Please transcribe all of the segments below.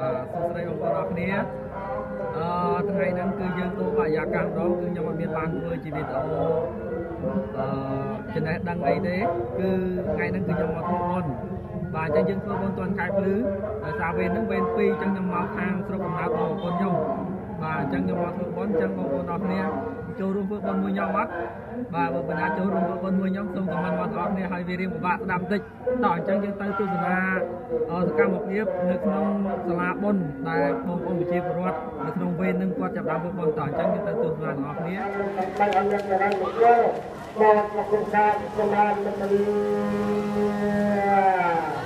បាទសួស្តីបងប្អូនអរគ្នាអឺថ្ងៃហ្នឹងគឺយើងទូបរិយាកាសម្ដងគឺខ្ញុំអត់មានបានធ្វើជាវីដេអូអឺចំណេះដឹងអីទេគឺថ្ងៃហ្នឹងគឺខ្ញុំមកធ្វើបុណ្យបាទអញ្ចឹងយើងធ្វើបុណ្យទាន់ខែភ្លឺដោយសារវេនហ្នឹងវេន2អញ្ចឹងខ្ញុំមកខាងស្រុកកំណើតបងប្អូនខ្ញុំបាទអញ្ចឹងខ្ញុំមកធ្វើបុណ្យអញ្ចឹងបងប្អូនអរគ្នា ចូលរួមធ្វើបុណ្យមួយខ្ញុំអត់បាទបើបណ្ដាចូលរួមធ្វើបុណ្យមួយខ្ញុំសូមខមមិនមកអរគ្នាឲ្យវារៀងពិបាកស្ដាប់បន្តិចតោះអញ្ចឹងយើងទៅទស្សនាសកម្មភាពនៅក្នុងសាលាបុណ្យដែលបងប្អូនប្រជាពលរដ្ឋនៅក្នុងវេននឹងគាត់ចាប់ដើមធ្វើបុណ្យតោះអញ្ចឹងយើងទៅទស្សនាទាំងអស់គ្នាបានអនុញ្ញាតមកយកមកមកគុំសាសម្រាប់មិនលឺអូ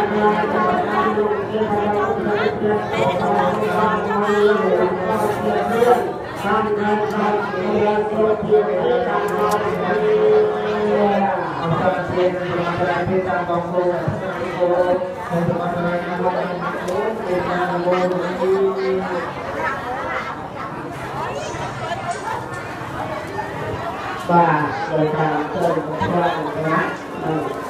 បាទលោកណាលោកប្រាំសាក់មួយក្រៅបានចាស់ទៅជាតាមការតាមការគ្រប់ជាតាមការអន្តរជាតិសម្រាប់ពីតាមបងប្អូនគោខ្ញុំសម្រាប់រកមកគោគឺតាមមូលនិធិ